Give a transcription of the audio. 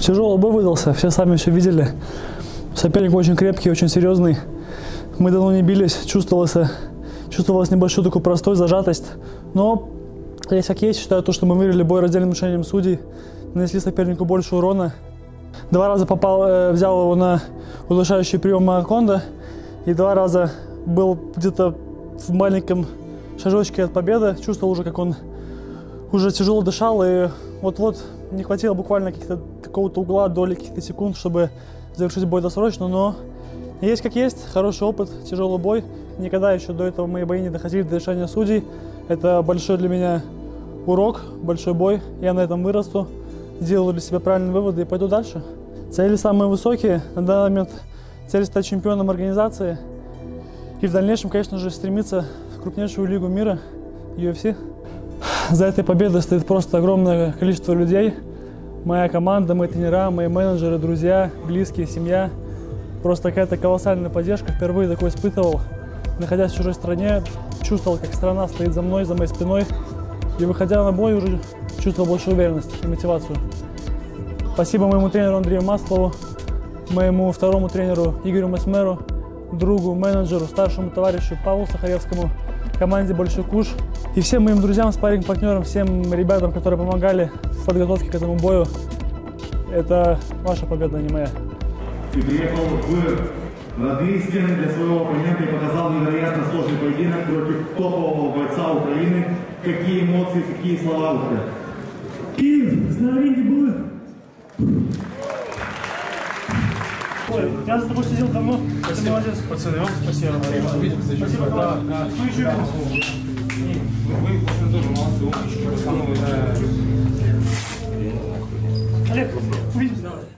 Тяжелый бой выдался, все сами все видели. Соперник очень крепкий, очень серьезный. Мы давно не бились, чувствовалось, чувствовалась небольшую такую простой зажатость. Но есть как есть, считаю то, что мы выиграли бой раздельным решением судей, нанесли сопернику больше урона. Два раза попал, э, взял его на удушающий прием Маконда, и два раза был где-то в маленьком шажочке от победы. Чувствовал уже, как он уже тяжело дышал, и вот-вот не хватило буквально каких-то какого-то угла, доли каких-то секунд, чтобы завершить бой досрочно, но есть как есть, хороший опыт, тяжелый бой. Никогда еще до этого мои бои не доходили до решения судей. Это большой для меня урок, большой бой. Я на этом вырасту, сделаю для себя правильные выводы и пойду дальше. Цели самые высокие. На данный момент цель стать чемпионом организации. И в дальнейшем, конечно же, стремиться в крупнейшую лигу мира, UFC. За этой победой стоит просто огромное количество людей. Моя команда, мои тренера, мои менеджеры, друзья, близкие, семья. Просто какая-то колоссальная поддержка. Впервые такой испытывал. Находясь в чужой стране, чувствовал, как страна стоит за мной, за моей спиной. И выходя на бой, уже чувствовал большую уверенность и мотивацию. Спасибо моему тренеру Андрею Маслову, моему второму тренеру Игорю Масмеру, другу, менеджеру, старшему товарищу Павлу Сахаревскому, команде «Большой куш» и всем моим друзьям, спарринг-партнерам, всем ребятам, которые помогали в подготовке к этому бою. Это ваша победа, а не моя. Ты приехал в стены для своего оппонента и показал невероятно сложный поединок против топового бойца Украины. Какие эмоции, какие слова у тебя? Киев, на ринге был. Ой, я за тобой сидел давно. Ты молодец. Пацаны, вам спасибо. Спасибо, Да, да. да. Что еще? Вы, Олег, увидимся.